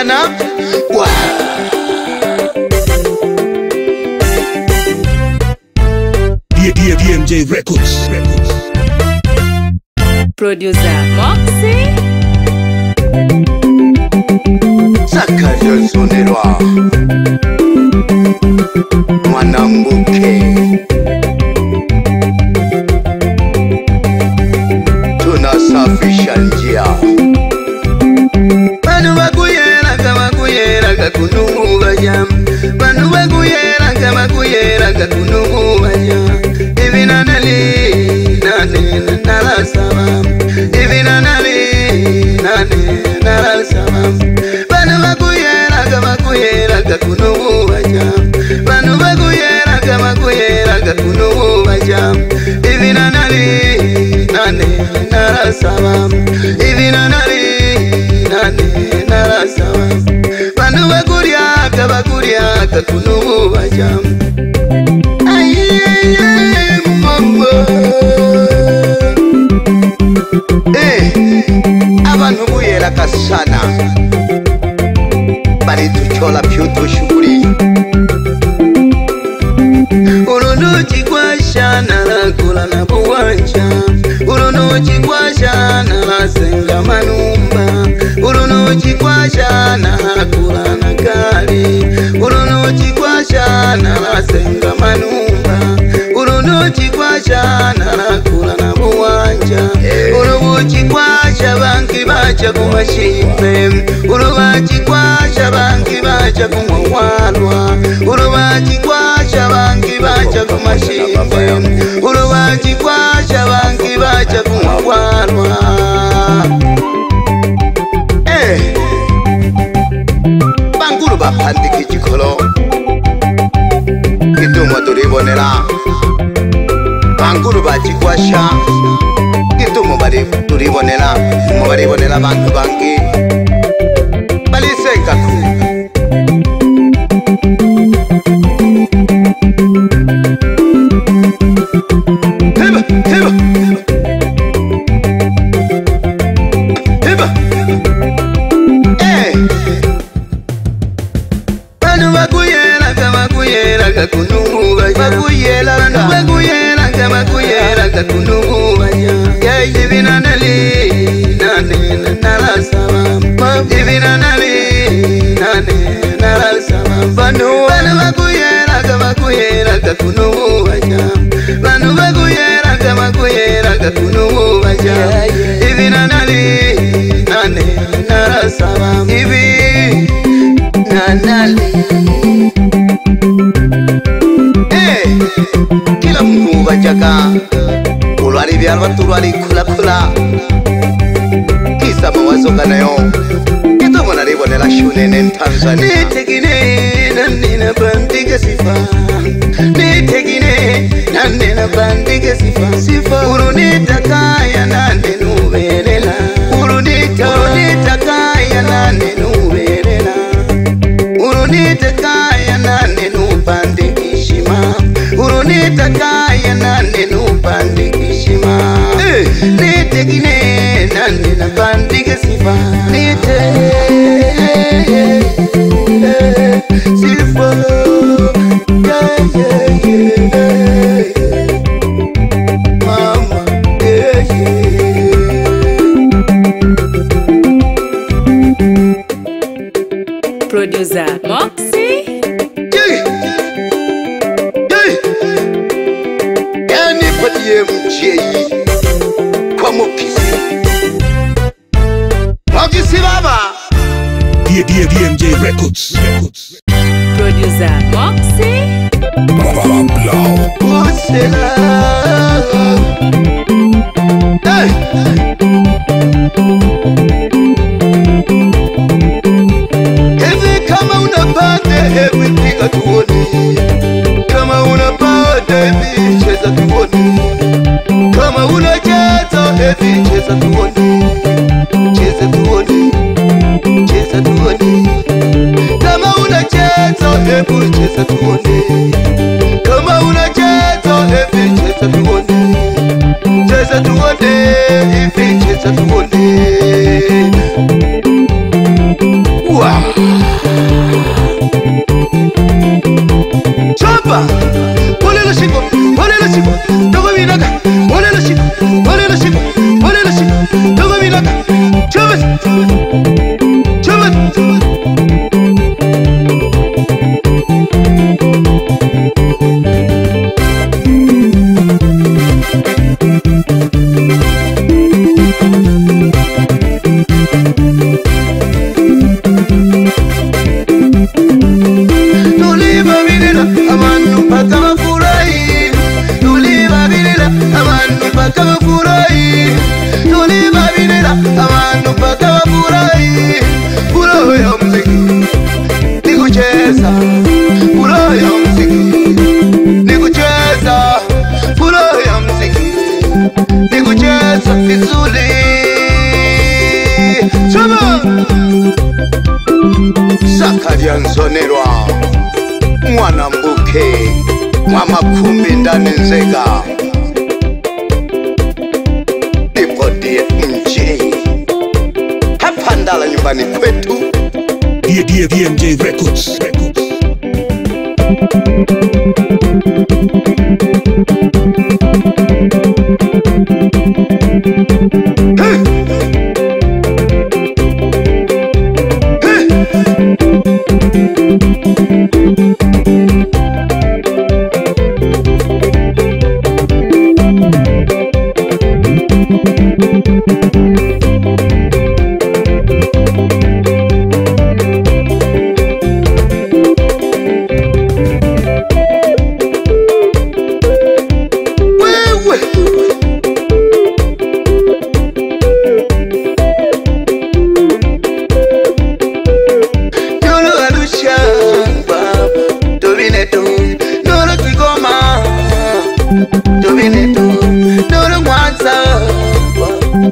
tena wow. DMJ Records. Producer Moxie. Sakayo Sonelwa. Mwanambuke. ¡Gracias! kwasha uru nuchikwasha nalasenga manumba uru nuchikwasha nalakula nakali uru nuchikwasha nalasenga manumba uru nuchikwasha nalakula na muwanja uru vuchikwasha vangi vacha kumashimbe uru vachikwasha vangi vacha kumwawalwa uru vachikwasha vangi vacha kumashimbe ibonera bankulu bajikwasha itumu turibonera mubaribonera bantu bange balisengaku vanhu vekuyeraga vakuyeraga kunovovaja ivi nanani nane narasava ivi nanali kila munhu uvajaka ulwali vyalva turwali khulakhula kisa mawazoka nayo itovona rivonela shunene ntanzania nitekine nanina bandikasifa nandena bandike sifa sifa urunita kaya nandena uberela urunita urunita kaya nandena uberela urunita kaya nandena bandike shima urunita kaya nandena bandike shima nete kine nandena bandike sifa nete CMJ kwa mophisi. Mophisi baba. DMJ Records. Records. Producer Moxie. Baba Blau. Moxie. zule chama sakalyanzonelwa mwana mbuke mwamakhumbi ndanenzeka ipodie mj hapandala nyumbani kwetu DMJ Records. records.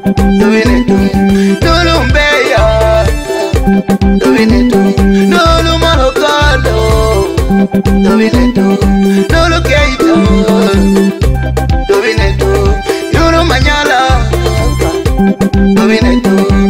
no vienes tú, no lo bella, no vienes tú, no lo marocano, no vienes tú, no lo que hay tú, no vienes tú, no lo mañana, no vienes tú.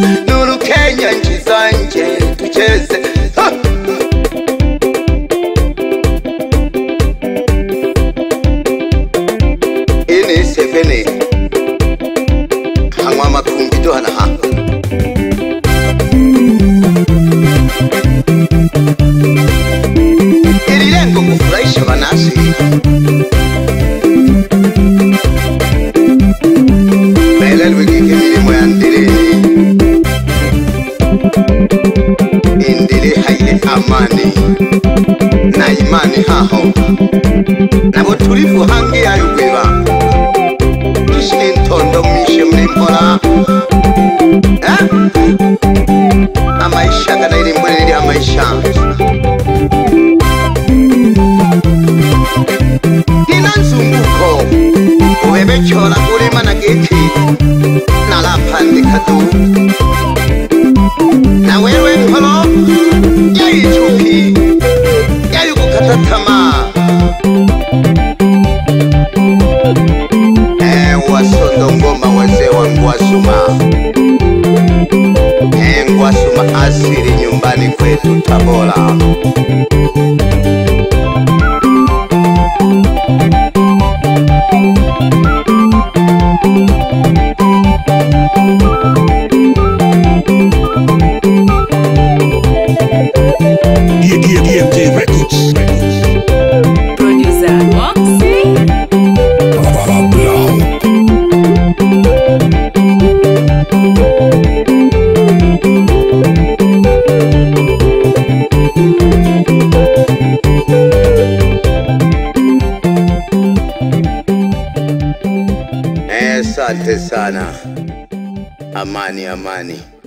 mani haho nabo turi vuhange yayo kwiva tusine ntondo mishe muri mbora eh? amaishanga nairimbure riri amaishanga Gwasuma, eh, Gwasuma asili nyumbani kwetu Tabora. sana. Amani, amani.